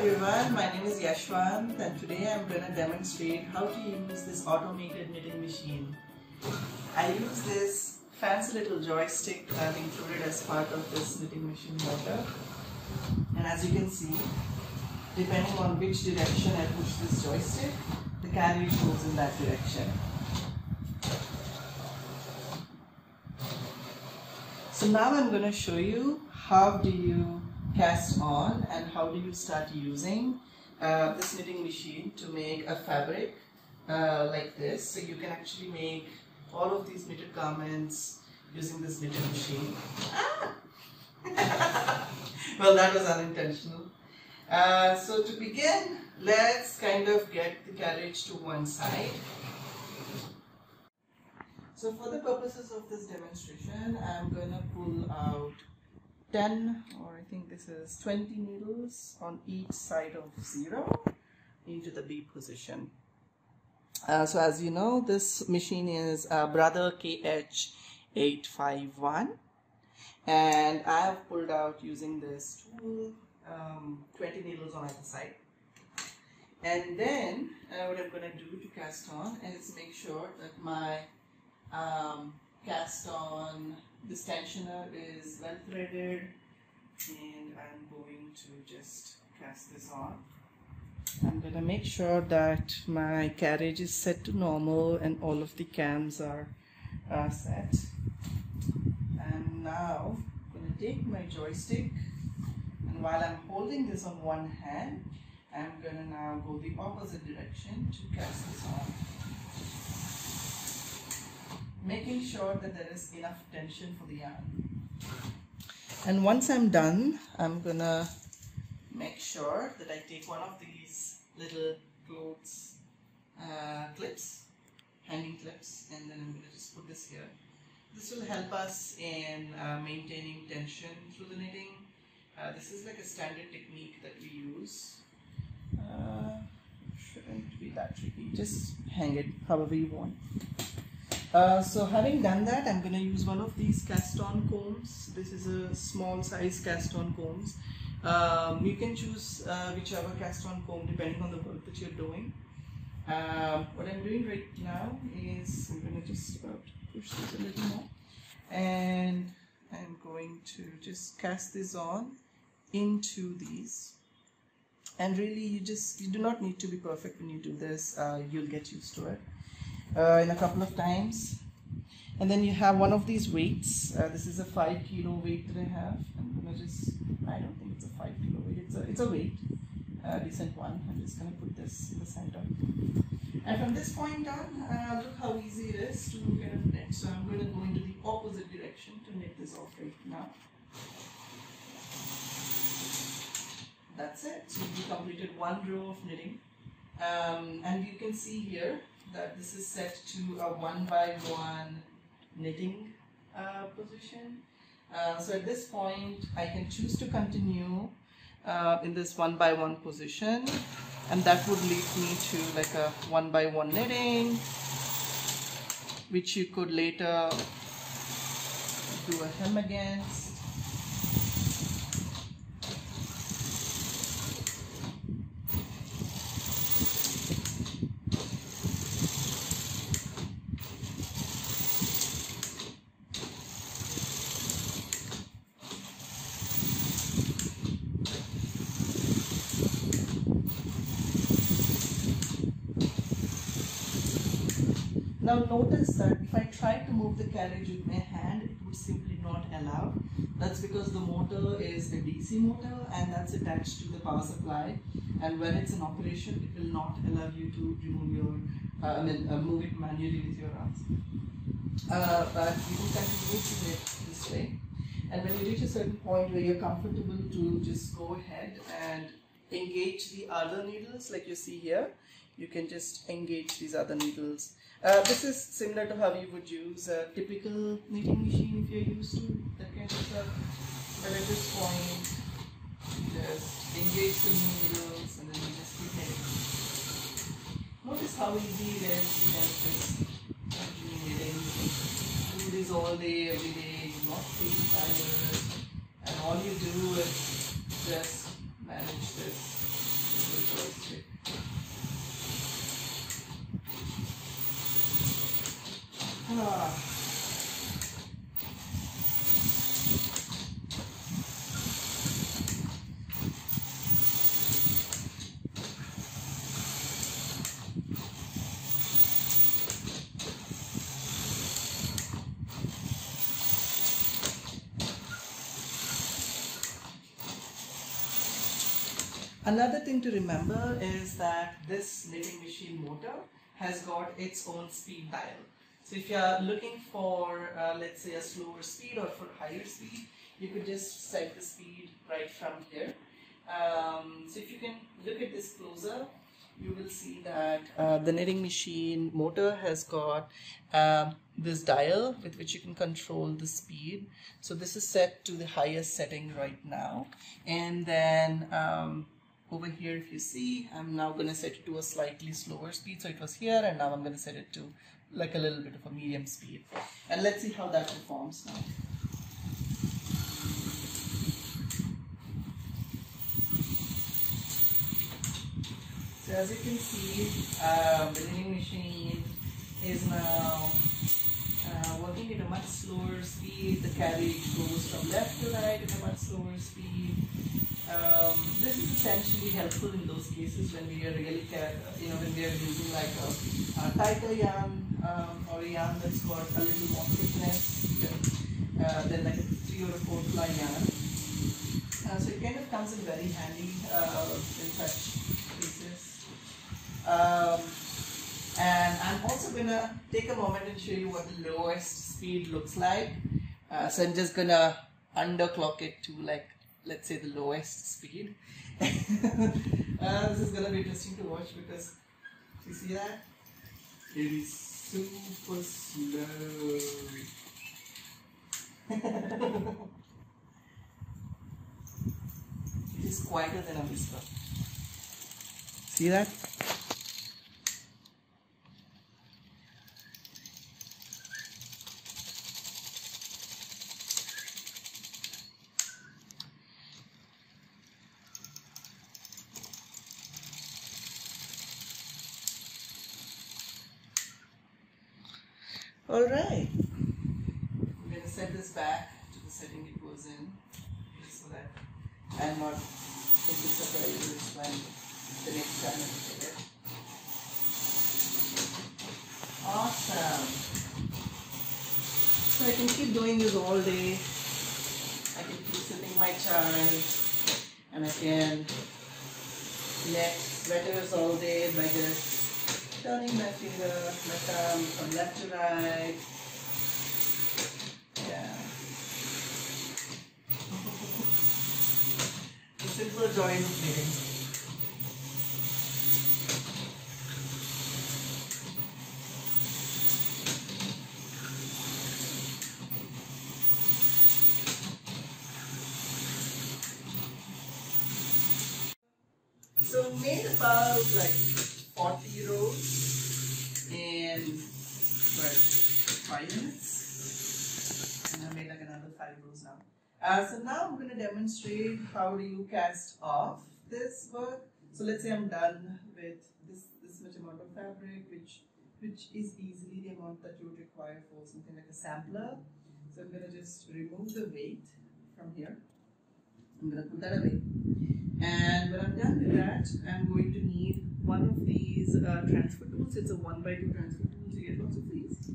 everyone, my name is Yashwanth and today I'm going to demonstrate how to use this automated knitting machine. I use this fancy little joystick I've included as part of this knitting machine motor and as you can see, depending on which direction I push this joystick, the carriage moves in that direction. So now I'm going to show you how do you cast on and how do you start using uh, this knitting machine to make a fabric uh, like this. So you can actually make all of these knitted garments using this knitting machine. Ah! well, that was unintentional. Uh, so to begin, let's kind of get the carriage to one side. So for the purposes of this demonstration, I'm going to pull out 10 or I think this is 20 needles on each side of 0 into the B position. Uh, so as you know, this machine is a Brother KH851 and I have pulled out using this tool um, 20 needles on either side. And then uh, what I'm going to do to cast on is make sure that my um, cast on this tensioner is well threaded and I'm going to just cast this on. I'm going to make sure that my carriage is set to normal and all of the cams are uh, set. And now I'm going to take my joystick and while I'm holding this on one hand, I'm going to now go the opposite direction to cast this on making sure that there is enough tension for the yarn. And once I'm done, I'm gonna make sure that I take one of these little clothes uh, clips, hanging clips, and then I'm gonna just put this here. This will help us in uh, maintaining tension through the knitting. Uh, this is like a standard technique that we use. Uh, shouldn't be that tricky. Just hang it however you want. Uh, so having done that, I'm going to use one of these cast on combs. This is a small size cast on combs. Um, you can choose uh, whichever cast on comb depending on the work that you're doing. Uh, what I'm doing right now is I'm going to just about push this a little more and I'm going to just cast this on into these and really you just you do not need to be perfect when you do this uh, you'll get used to it uh, in a couple of times. And then you have one of these weights. Uh, this is a five kilo weight that I have. I'm gonna just, I don't think it's a five kilo weight. It's a, it's a weight, a decent one. I'm just gonna put this in the center. And from this point on, uh, look how easy it is to kind of knit. So I'm going to go into the opposite direction to knit this off right now. That's it. So we completed one row of knitting. Um, and you can see here that this is set to a one by one knitting uh, position. Uh, so at this point, I can choose to continue uh, in this one by one position and that would lead me to like a one by one knitting which you could later do a hem against Now notice that if I try to move the carriage with my hand, it would simply not allow. That's because the motor is a DC motor and that's attached to the power supply. And when it's in operation, it will not allow you to remove your, uh, I mean, uh, move it manually with your arms. Uh, but you can continue to knit this way. And when you reach a certain point where you're comfortable to just go ahead and engage the other needles like you see here, you can just engage these other needles uh, this is similar to how you would use a typical knitting machine if you're used to that kind of stuff. But at this point, just engage the needles and then you just keep knitting. Notice how easy it is to just knitting. Do this all day, every day, not feel tired. And all you do is just manage this Ah. Another thing to remember is that this knitting machine motor has got its own speed dial. So if you are looking for, uh, let's say, a slower speed or for higher speed, you could just set the speed right from here. Um, so if you can look at this closer, you will see that uh, the knitting machine motor has got um, this dial with which you can control the speed. So this is set to the highest setting right now. And then um, over here if you see I'm now going to set it to a slightly slower speed. So it was here and now I'm going to set it to like a little bit of a medium speed. And let's see how that performs now. So as you can see um, the knitting machine is now uh, working at a much slower speed. The carriage goes from left to right at a much slower speed um, this is essentially helpful in those cases when we are really, you know, when we are using like a, a tighter yarn um, or a yarn that's got a little more thickness than, uh, than like a three or a four ply yarn. Uh, so it kind of comes in very handy uh, in such cases. Um, and I'm also gonna take a moment and show you what the lowest speed looks like. Uh, so I'm just gonna underclock it to like let's say the lowest speed. uh, this is gonna be interesting to watch because you see that it is super slow. it is quieter than a whisper. See that? All right. I'm going to set this back to the setting it was in so that I'm not taking surprises when the next time I look it. Awesome. So I can keep doing this all day. I can keep sipping my chai and I can net sweaters all day by just turning my finger, my thumb from left to right. Yeah. the simple joy of. So made about like 40 rows in what, 5 minutes. And I made like another 5 rows now. Uh, so now I'm going to demonstrate how do you cast off this work. So let's say I'm done with this, this much amount of fabric, which which is easily the amount that you would require for something like a sampler. So I'm going to just remove the weight from here. I'm going to put that away. And when I'm done with that, I'm going to need one of these uh, transfer tools. It's a one by two transfer tool. So you get lots of these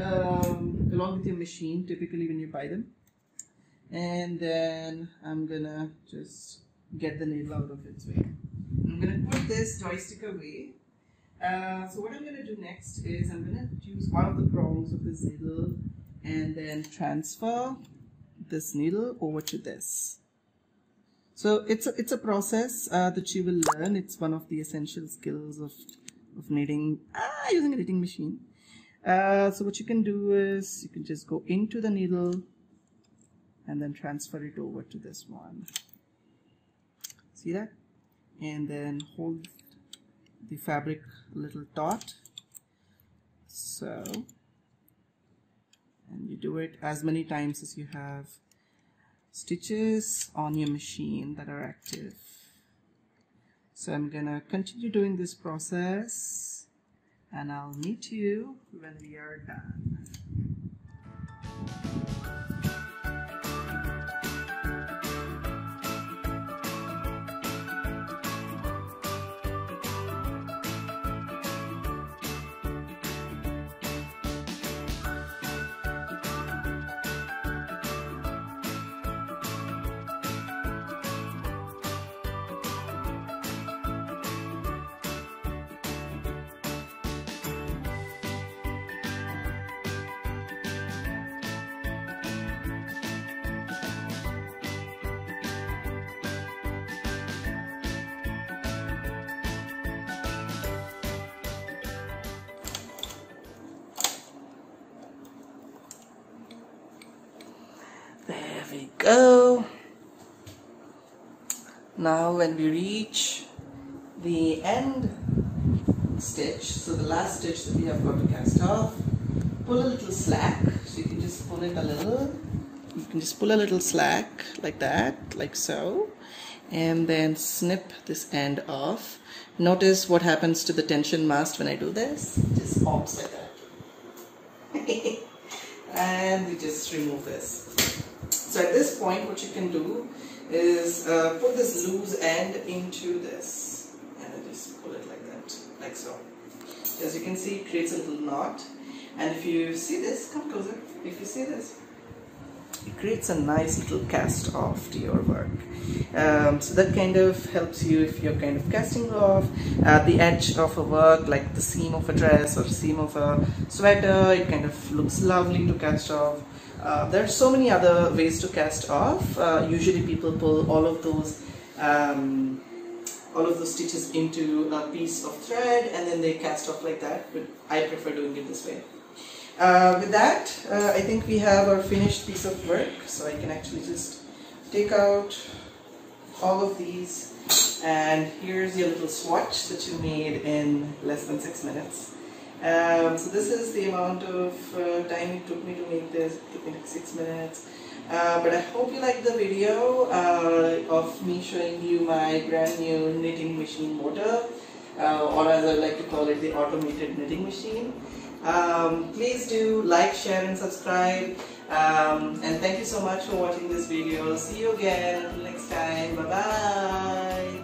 um, along with your machine. Typically, when you buy them, and then I'm gonna just get the needle out of its way. I'm gonna put this joystick away. Uh, so what I'm gonna do next is I'm gonna use one of the prongs of this needle and then transfer this needle over to this. So it's a, it's a process uh, that you will learn. It's one of the essential skills of, of knitting, ah, using a knitting machine. Uh, so what you can do is you can just go into the needle and then transfer it over to this one. See that? And then hold the fabric a little taut. So, and you do it as many times as you have stitches on your machine that are active. So I'm gonna continue doing this process and I'll meet you when we are done. We go. Now when we reach the end stitch, so the last stitch that we have got to cast off, pull a little slack. So you can just pull it a little. You can just pull a little slack like that, like so. And then snip this end off. Notice what happens to the tension mast when I do this. It just pops like that. and we just remove this. So at this point what you can do is uh, put this loose end into this and then just pull it like that, like so. As you can see it creates a little knot and if you see this, come closer, if you see this, it creates a nice little cast off to your work. Um, so that kind of helps you if you're kind of casting off uh, the edge of a work like the seam of a dress or seam of a sweater, it kind of looks lovely to cast off. Uh, there are so many other ways to cast off. Uh, usually people pull all of those um, all of those stitches into a piece of thread and then they cast off like that but I prefer doing it this way. Uh, with that uh, I think we have our finished piece of work so I can actually just take out all of these and here's your little swatch that you made in less than six minutes. Um, so this is the amount of uh, time it took me to make this, it took me like 6 minutes. Uh, but I hope you liked the video uh, of me showing you my brand new knitting machine motor, uh, or as I like to call it, the automated knitting machine. Um, please do like, share and subscribe. Um, and thank you so much for watching this video. See you again next time. Bye bye.